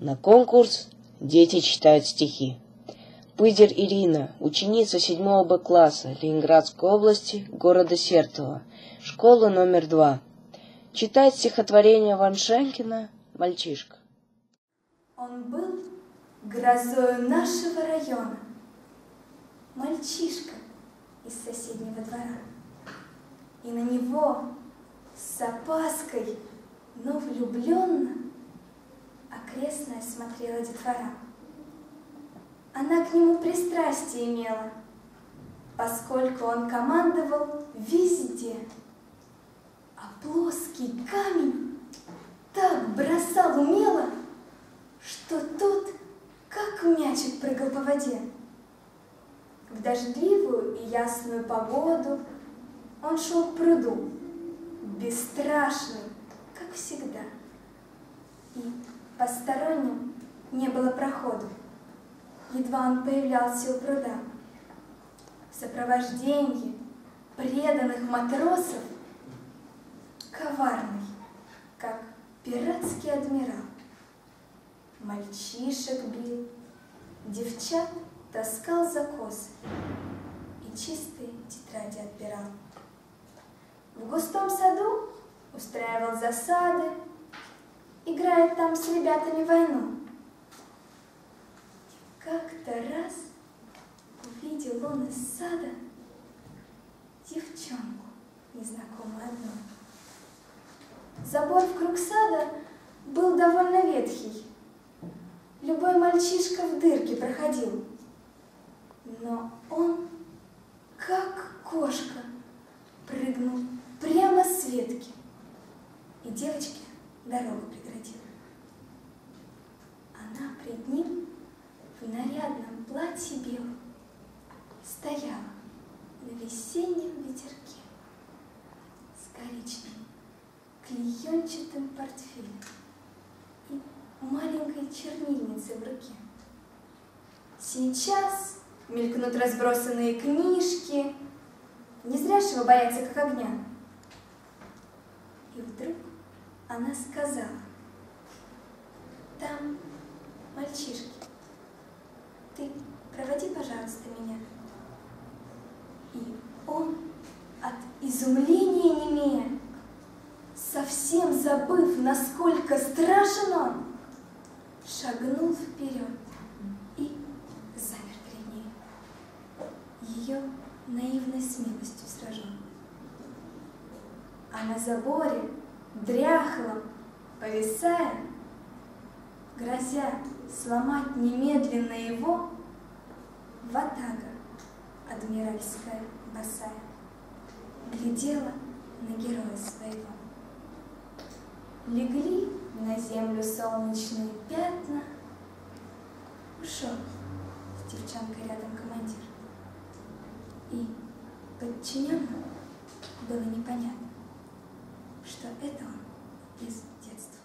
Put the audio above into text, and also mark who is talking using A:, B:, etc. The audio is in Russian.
A: На конкурс дети читают стихи. Пызер Ирина, ученица 7 Б класса Ленинградской области, города Сертово, школа номер два. Читает стихотворение Ваншенкина «Мальчишка».
B: Он был грозою нашего района, мальчишка из соседнего двора. И на него с опаской, но влюбленно окрестная смотрела детвора. Она к нему пристрастие имела, поскольку он командовал везде. А плоский камень так бросал умело, что тот, как мячик, прыгал по воде. В дождливую и ясную погоду он шел к пруду, бесстрашный, как всегда. Посторонним не было проходу. Едва он появлялся у пруда. В сопровождении преданных матросов, коварный, как пиратский адмирал. Мальчишек бил, девчат таскал за косы и чистые тетради отбирал. В густом саду устраивал засады, играет там с ребятами войну. Как-то раз увидел он из сада девчонку, незнакомую одну. Забор вкруг сада был довольно ветхий. Любой мальчишка в дырке проходил. Но он, дорогу преградил. Она пред ним в нарядном платье белом стояла на весеннем ветерке с коричневым клеенчатым портфелем и маленькой чернильницей в руке. Сейчас мелькнут разбросанные книжки, не зря же его боятся как огня. И вдруг она сказала, там мальчишки, ты проводи, пожалуйста, меня. И он от изумления немея, совсем забыв, насколько страшен он, шагнул вперед и замер перед ней. Ее наивной смелостью сражен. А на заборе, дряхлом, повисая, грозя сломать немедленно его, Ватага, адмиральская босая, глядела на героя своего. Легли на землю солнечные пятна, ушел с девчонкой рядом командир. И подчиненным было непонятно, что это он из детства.